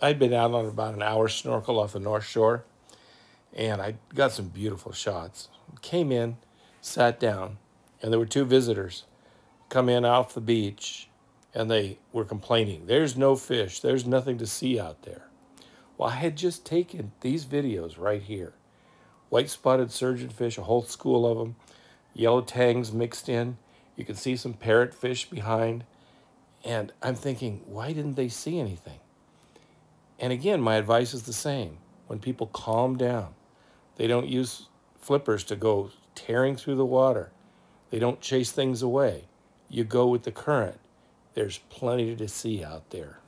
I'd been out on about an hour snorkel off the North Shore, and I got some beautiful shots. Came in, sat down, and there were two visitors come in off the beach, and they were complaining. There's no fish. There's nothing to see out there. Well, I had just taken these videos right here. White spotted surgeonfish, a whole school of them, yellow tangs mixed in. You can see some parrotfish behind. And I'm thinking, why didn't they see anything? And again, my advice is the same. When people calm down, they don't use flippers to go tearing through the water. They don't chase things away. You go with the current. There's plenty to see out there.